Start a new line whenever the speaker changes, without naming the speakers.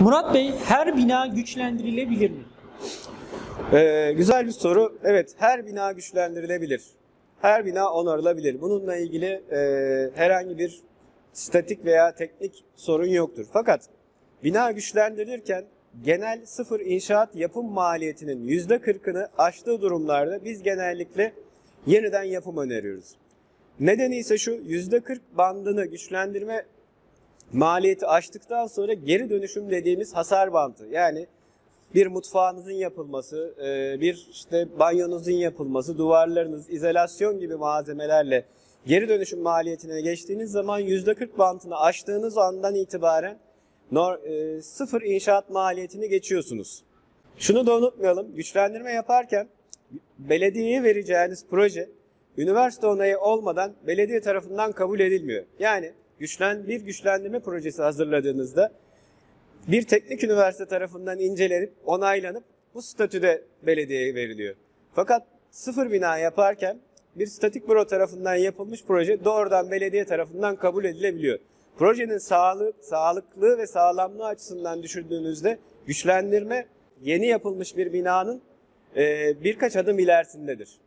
Murat Bey her bina güçlendirilebilir mi?
Ee, güzel bir soru. Evet, her bina güçlendirilebilir. Her bina onarılabilir. Bununla ilgili e, herhangi bir statik veya teknik sorun yoktur. Fakat bina güçlendirilirken genel sıfır inşaat yapım maliyetinin %40'ını aştığı durumlarda biz genellikle yeniden yapım öneriyoruz. Nedeni ise şu %40 bandını güçlendirme maliyeti aştıktan sonra geri dönüşüm dediğimiz hasar bandı. Yani bir mutfağınızın yapılması, e, bir işte banyonuzun yapılması, duvarlarınız, izolasyon gibi malzemelerle geri dönüşüm maliyetine geçtiğiniz zaman %40 bantını aştığınız andan itibaren e, sıfır inşaat maliyetini geçiyorsunuz. Şunu da unutmayalım, güçlendirme yaparken belediyeye vereceğiniz proje üniversite onayı olmadan belediye tarafından kabul edilmiyor. Yani güçlen bir güçlendirme projesi hazırladığınızda bir teknik üniversite tarafından incelenip onaylanıp bu statüde belediyeye veriliyor. Fakat sıfır bina yaparken bir statik büro tarafından yapılmış proje doğrudan belediye tarafından kabul edilebiliyor. Projenin sağlık, sağlıklı ve sağlamlığı açısından düşündüğünüzde güçlendirme yeni yapılmış bir binanın birkaç adım ilerisindedir.